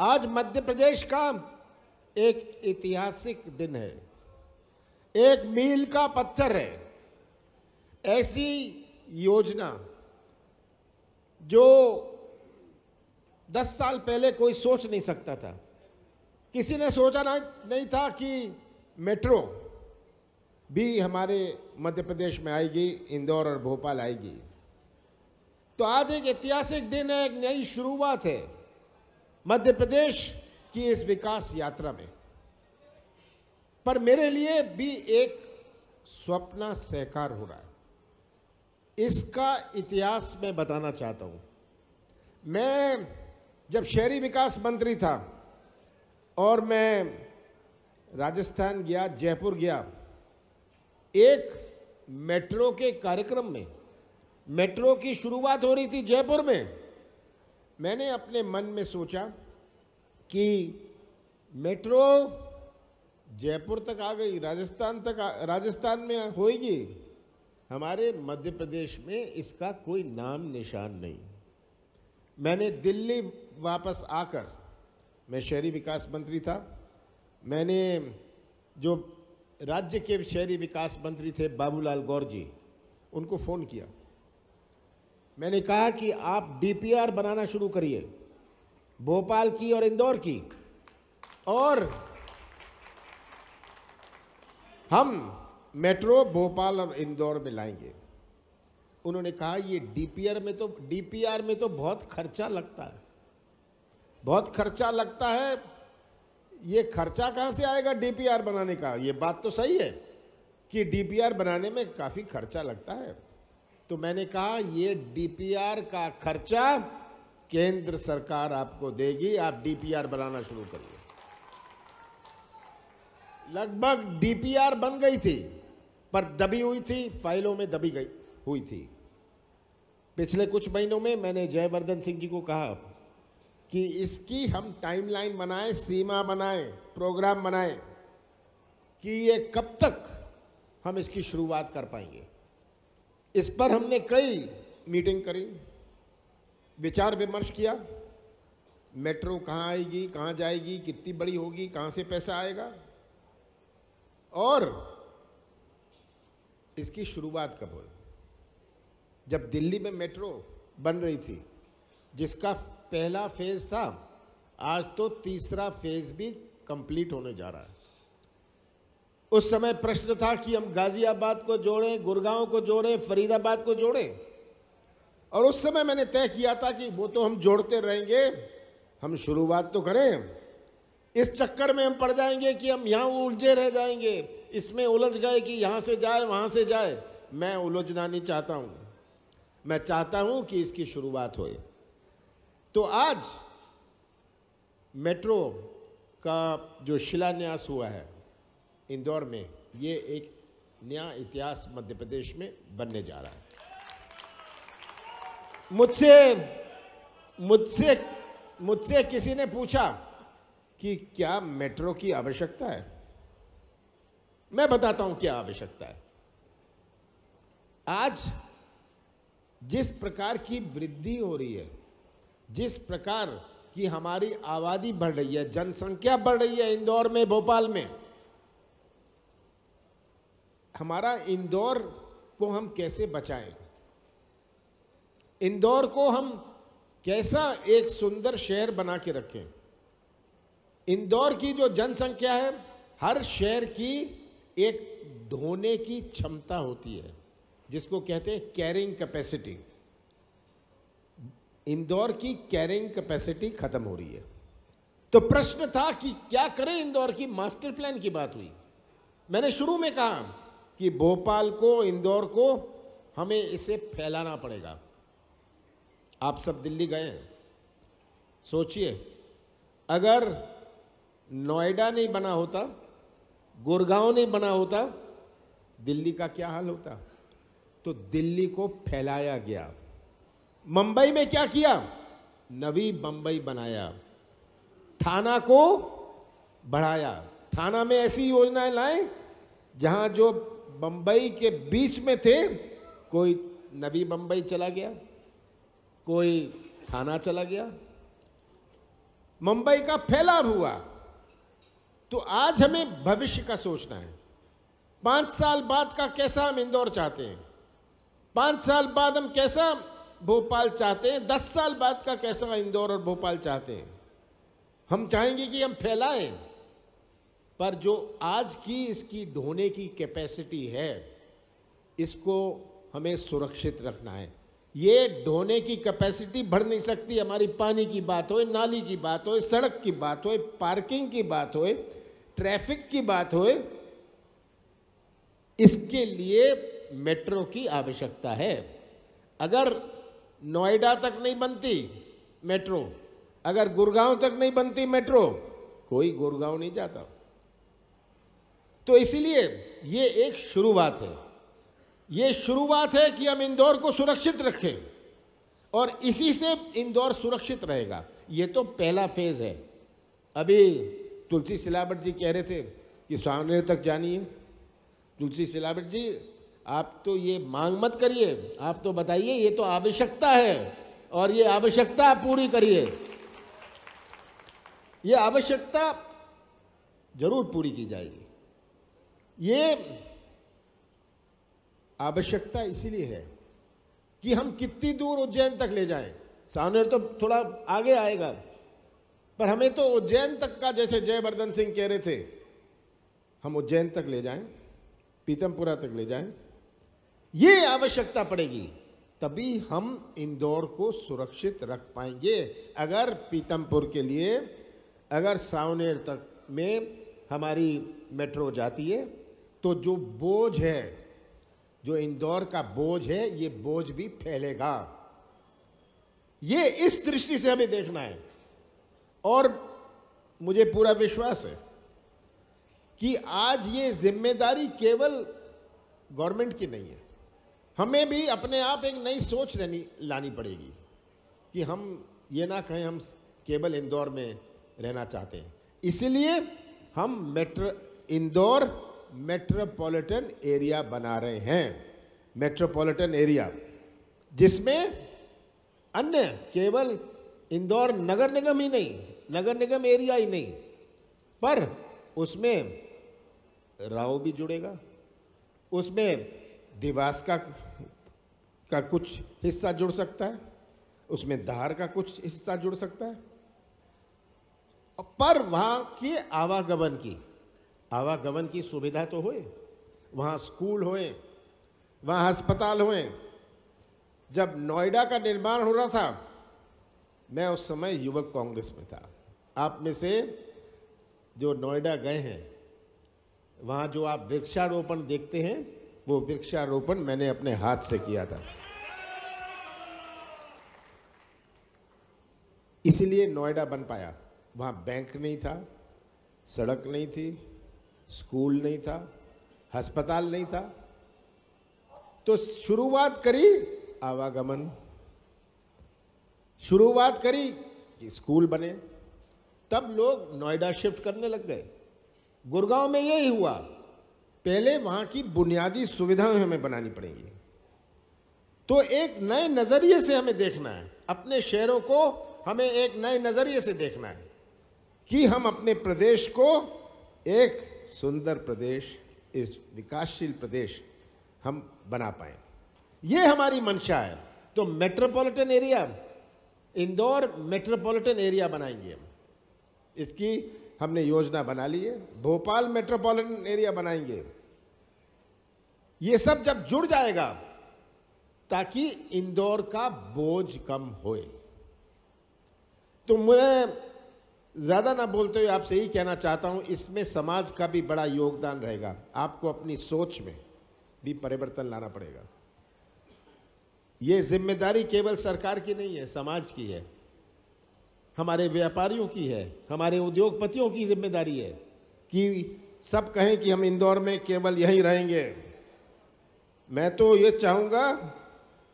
आज मध्य प्रदेश का एक ऐतिहासिक दिन है। एक मील का पत्थर है। ऐसी योजना जो दस साल पहले कोई सोच नहीं सकता था। किसी ने सोचा नहीं था कि मेट्रो भी हमारे मध्य प्रदेश में आएगी, इंदौर और भोपाल आएगी। तो आज एक ऐतिहासिक दिन है, एक नई शुरुआत है। मध्य प्रदेश की इस विकास यात्रा में। पर मेरे लिए भी एक स्वप्न सहकार हो रहा है। इसका इतिहास मैं बताना चाहता हूँ। मैं जब शहरी विकास मंत्री था और मैं राजस्थान गया, जयपुर गया, एक मेट्रो के कार्यक्रम में, मेट्रो की शुरुआत हो रही थी जयपुर में मैंने अपने मन में सोचा कि मेट्रो जयपुर तक आ गई राजस्थान तक आ, राजस्थान में होएगी। हमारे मध्य प्रदेश में इसका कोई नाम निशान नहीं। मैंने दिल्ली वापस आकर मैं शहरी विकास मंत्री था मैंने जो राज्य के शहरी विकास मंत्री थे बाबूलाल गौर जी उनको फ़ोन किया। मैंने कहा कि आप डीपीआर बनाना शुरू करिए, भोपाल की और इंदौर की। और हम मेट्रो भोपाल और इंदौर में लाएँगे। उन्होंने कहा, ये डीपीआर में तो डीपीआर में तो बहुत खर्चा लगता है। बहुत खर्चा लगता है। ये खर्चा कहाँ से आएगा डीपीआर बनाने का? ये बात तो सही है कि डीपीआर बनाने में काफ़ी खर्चा लगता है। तो मैंने कहा, ये डीपीआर का खर्चा केंद्र सरकार आपको देगी, आप डीपीआर बनाना शुरू करिए। लगभग डीपीआर बन गई थी, पर दबी हुई थी, फाइलों में दबी गई, हुई थी। पिछले कुछ महीनों में मैंने जयवर्धन सिंह जी को कहा कि इसकी हम टाइमलाइन बनाएँ, सीमा बनाएँ प्रोग्राम बनाएँ, कि ये कब तक हम इसकी शुरुआत कर पाएँगे। इस पर हमने कई मीटिंग करी, विचार विमर्श किया, मेट्रो कहाँ आएगी, कहाँ जाएगी, कितनी बड़ी होगी, कहाँ से पैसा आएगा, और इसकी शुरुआत कब हो जब दिल्ली में मेट्रो बन रही थी, जिसका पहला फ़ेज़ था, आज तो तीसरा फ़ेज़ भी कंप्लीट होने जा रहा है। उस समय प्रश्न था कि हम गाजियाबाद को जोड़ें, गुड़गांव को जोड़ें, फरीदाबाद को जोड़ें। और उस समय मैंने तय किया था कि वो तो हम जोड़ते रहेंगे, हम शुरुआत तो करें। इस चक्कर में हम पड़ जाएँगे कि हम यहाँ उलझे रह जाएँगे। इसमें उलझ गए कि यहाँ से जाए, वहाँ से जाए। मैं उलझना नहीं चाहता हूँ। मैं चाहता हूँ कि इसकी शुरुआत होए। तो आज मेट्रो का जो शिलान्यास हुआ है इंदौर में ये एक नया इतिहास मध्य प्रदेश में बनने जा रहा है। मुझसे मुझसे मुझसे किसी ने पूछा कि क्या मेट्रो की आवश्यकता है? मैं बताता हूँ क्या आवश्यकता है। आज जिस प्रकार की वृद्धि हो रही है, जिस प्रकार की हमारी आबादी बढ़ रही है, जनसंख्या बढ़ रही है इंदौर में, भोपाल में हमारा इंदौर को हम कैसे बचाएँ? इंदौर को हम कैसा एक सुंदर शहर बना के रखें? इंदौर की जो जनसंख्या है, हर शहर की एक ढोने की क्षमता होती है, जिसको कहते हैं कैरिंग कैपेसिटी इंदौर की कैरिंग कैपेसिटी खत्म हो रही है। तो प्रश्न था कि क्या करें इंदौर की? मास्टर प्लान की बात हुई। मैंने शुरू में कहा कि भोपाल को, इंदौर को हमें इसे फैलाना पड़ेगा। आप सब दिल्ली गए। सोचिए, अगर नोएडा नहीं बना होता, गुड़गांव नहीं बना होता, दिल्ली का क्या हाल होता? तो दिल्ली को फैलाया गया। मुंबई में क्या किया? नवी बंबई बनाया। थाना को बढ़ाया। थाना में ऐसी योजनाएँ लाए, जहाँ जो बंबई के बीच में थे, कोई नवी बंबई चला गया, कोई थाना चला गया। मुंबई का फैलाव हुआ। तो आज हमें भविष्य का सोचना है। पाँच साल बाद का कैसा हम इंदौर चाहते हैं? पाँच साल बाद हम कैसा भोपाल चाहते हैं? दस साल बाद का कैसा इंदौर और भोपाल चाहते हैं? हम चाहेंगे कि हम फैलाएँ। पर जो आज की इसकी ढोने की कैपेसिटी है, इसको हमें सुरक्षित रखना है। ये ढोने की कैपेसिटी बढ़ नहीं सकती, हमारी पानी की बात हो नाली की बात हो सड़क की बात हो पार्किंग की बात हो ट्रैफ़िक की बात हो इसके लिए मेट्रो की आवश्यकता है। अगर नोएडा तक नहीं बनती मेट्रो अगर गुड़गांव तक नहीं बनती मेट्रो कोई गुड़गांव नहीं जाता। तो इसीलिए ये एक शुरुआत है। ये शुरुआत है कि हम इंदौर को सुरक्षित रखें और इसी से इंदौर सुरक्षित रहेगा। ये तो पहला फ़ेज़ है। अभी तुलसी सिलावट जी कह रहे थे कि स्वामिनेर तक जानिए। तुलसी सिलावट जी, आप तो ये मांग मत करिए। आप तो बताइए, ये तो आवश्यकता है और ये आवश्यकता पूरी करिए। ये आवश्यकता ज़रूर पूरी की जाएगी। ये आवश्यकता इसीलिए है कि हम कितनी दूर उज्जैन तक ले जाएँ। सामने तो थोड़ा आगे आएगा, पर हमें तो उज्जैन तक का जैसे जयवर्धन सिंह कह रहे थे, हम उज्जैन तक ले जाएँ, पीतमपुरा तक ले जाएँ। ये आवश्यकता पड़ेगी, तभी हम इंदौर को सुरक्षित रख पाएँगे। अगर पीतमपुर के लिए, अगर सावनेर तक में हमारी मेट्रो जाती है तो जो बोझ है, जो इंदौर का बोझ है, ये बोझ भी फैलेगा। ये इस दृष्टि से हमें देखना है। और मुझे पूरा विश्वास है कि आज ये ज़िम्मेदारी केवल गवर्नमेंट की नहीं है। हमें भी अपने आप एक नई सोच लेनी लानी पड़ेगी कि हम ये ना कहें हम केवल इंदौर में रहना चाहते हैं। इसीलिए हम मेट्रो, इंदौर मेट्रोपॉलिटन एरिया बना रहे हैं। मेट्रोपॉलिटन एरिया जिसमें अन्य केवल इंदौर नगर निगम ही नहीं, नगर निगम एरिया ही नहीं, पर उसमें राव भी जुड़ेगा, उसमें दिवास का का कुछ हिस्सा जुड़ सकता है, उसमें धार का कुछ हिस्सा जुड़ सकता है, पर वहाँ की आवागमन की आवागमन की सुविधा तो होए, वहाँ स्कूल होए, वहाँ अस्पताल हुए। जब नोएडा का निर्माण हो रहा था, मैं उस समय युवक कांग्रेस में था। आप में से जो नोएडा गए हैं, वहाँ जो आप वृक्षारोपण देखते हैं, वो वृक्षारोपण मैंने अपने हाथ से किया था। इसलिए नोएडा बन पाया। वहाँ बैंक नहीं था, सड़क नहीं थी स्कूल नहीं था, अस्पताल नहीं था। तो शुरुआत करी आवागमन। शुरुआत करी कि स्कूल बने। तब लोग नोएडा शिफ्ट करने लग गए। गुड़गांव में यही हुआ। पहले वहाँ की बुनियादी सुविधाएँ हमें बनानी पड़ेंगी। तो एक नए नज़रिए से हमें देखना है। अपने शहरों को हमें एक नए नज़रिए से देखना है कि हम अपने प्रदेश को एक सुंदर प्रदेश, इस विकासशील प्रदेश हम बना पाए। ये हमारी मंशा है। तो metropolitan area Indore metropolitan area बनाएँगे हम। इसकी हमने योजना बना ली है। भोपाल मेट्रोपॉलिटन एरिया बनाएँगे। ये सब जब जुड़ जाएगा, ताकि इंदौर का बोझ कम होए। तो मैं ज़्यादा ना बोलते हुए आपसे यही कहना चाहता हूँ, इसमें समाज का भी बड़ा योगदान रहेगा। आपको अपनी सोच में भी परिवर्तन लाना पड़ेगा। ये ज़िम्मेदारी केवल सरकार की नहीं है, समाज की है। हमारे व्यापारियों की है, हमारे उद्योगपतियों की ज़िम्मेदारी है कि सब कहें कि हम इंदौर में केवल यहीं रहेंगे। मैं तो ये चाहूँगा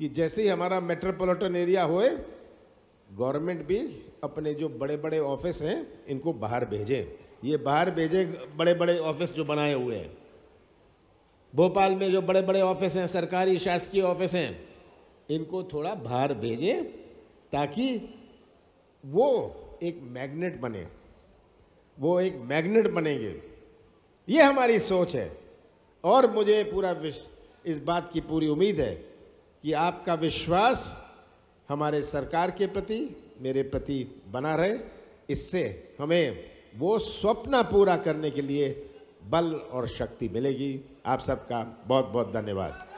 कि जैसे ही हमारा मेट्रोपॉलिटन एरिया होए गवर्नमेंट भी अपने जो बड़े बड़े ऑफ़िस हैं, इनको बाहर भेजें। ये बाहर भेजें बड़े बड़े ऑफ़िस जो बनाए हुए हैं। भोपाल में जो बड़े बड़े ऑफ़िस हैं, सरकारी, शासकीय ऑफ़िस हैं, इनको थोड़ा बाहर भेजें ताकि वो एक मैग्नेट बने। वो एक मैग्नेट बनेंगे। ये हमारी सोच है। और मुझे पूरा विश्व इस बात की पूरी उम्मीद है कि आपका विश्वास हमारे सरकार के प्रति, मेरे प्रति बना रहे। इससे हमें वो स्वप्न पूरा करने के लिए बल और शक्ति मिलेगी। आप सबका बहुत बहुत धन्यवाद।